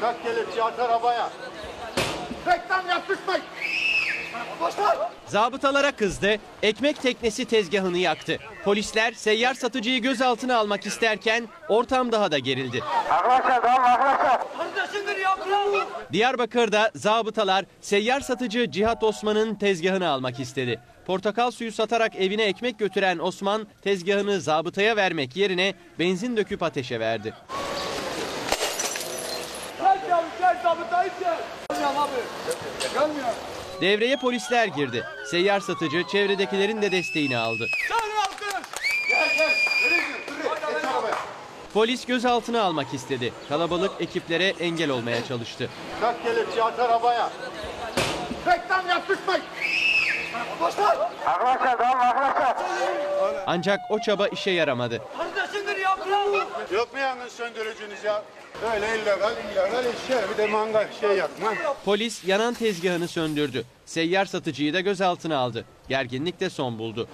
Tak kelepçe at arabaya. Reklam yaptırmayın. Başlar. Zabıtalara kızdı, ekmek teknesi tezgahını yaktı. Polisler seyyar satıcıyı gözaltına almak isterken ortam daha da gerildi. Arkadaşlar tamam arkadaşlar. Diyarbakır'da zabıtalar seyyar satıcı Cihat Osman'ın tezgahını almak istedi. Portakal suyu satarak evine ekmek götüren Osman tezgahını zabıtaya vermek yerine benzin döküp ateşe verdi. Devreye polisler girdi. Seyyar satıcı çevredekilerin de desteğini aldı. Polis gözaltına almak istedi. Kalabalık ekiplere engel olmaya çalıştı. Tak kelepçe at arabaya. Reklam yaptırmayın. Ancak o çaba işe yaramadı. Yok mu yangın söndürücünüz ya? Öyle illegal illegal işe bir de manga şey yapma. Polis yanan tezgahını söndürdü. Seyyar satıcıyı da gözaltına aldı. Gerginlik de son buldu.